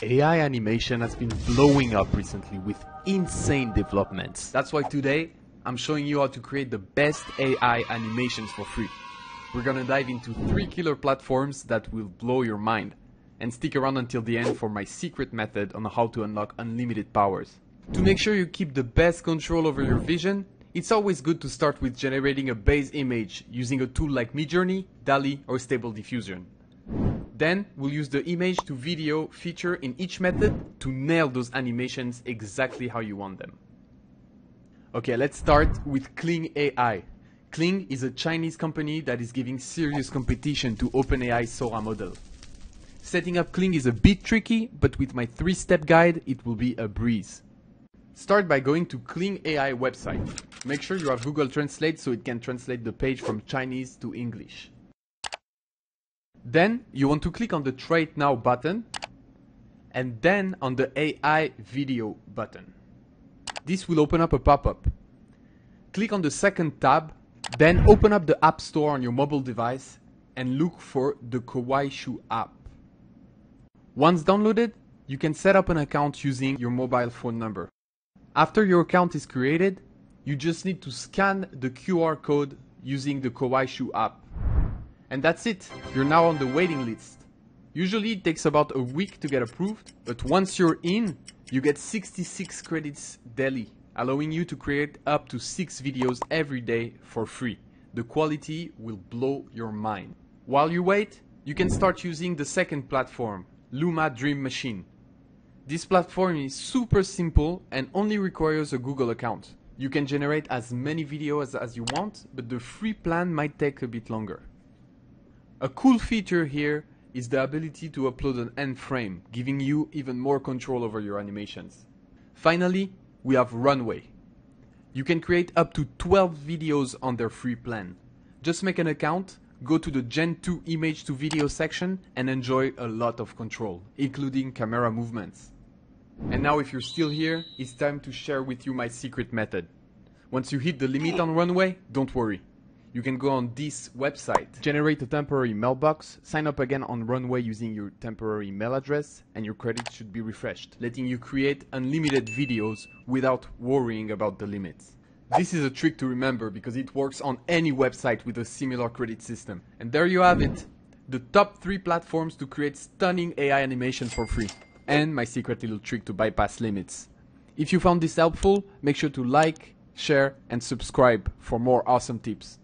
AI animation has been blowing up recently with insane developments. That's why today I'm showing you how to create the best AI animations for free. We're gonna dive into three killer platforms that will blow your mind. And stick around until the end for my secret method on how to unlock unlimited powers. To make sure you keep the best control over your vision, it's always good to start with generating a base image using a tool like Midjourney, DALL-E or Stable Diffusion. Then we'll use the image to video feature in each method to nail those animations exactly how you want them. Okay, let's start with Kling AI. Kling is a Chinese company that is giving serious competition to OpenAI Sora model. Setting up Kling is a bit tricky, but with my three-step guide, it will be a breeze. Start by going to Kling AI website. Make sure you have Google Translate so it can translate the page from Chinese to English. Then you want to click on the Trade Now button and then on the AI video button. This will open up a pop-up. Click on the second tab, then open up the App Store on your mobile device and look for the Kuaishou app. Once downloaded, you can set up an account using your mobile phone number. After your account is created, you just need to scan the QR code using the Kuaishou app. And that's it, you're now on the waiting list. Usually it takes about a week to get approved, but once you're in, you get 66 credits daily, allowing you to create up to 6 videos every day for free. The quality will blow your mind. While you wait, you can start using the second platform, Luma Dream Machine. This platform is super simple and only requires a Google account. You can generate as many videos as you want, but the free plan might take a bit longer. A cool feature here is the ability to upload an end frame, giving you even more control over your animations. Finally, we have Runway. You can create up to 12 videos on their free plan. Just make an account, go to the Gen 2 image to video section and enjoy a lot of control, including camera movements. And now if you're still here, it's time to share with you my secret method. Once you hit the limit on Runway, don't worry you can go on this website, generate a temporary mailbox, sign up again on Runway using your temporary mail address, and your credits should be refreshed, letting you create unlimited videos without worrying about the limits. This is a trick to remember because it works on any website with a similar credit system. And there you have it, the top 3 platforms to create stunning AI animation for free. And my secret little trick to bypass limits. If you found this helpful, make sure to like, share and subscribe for more awesome tips.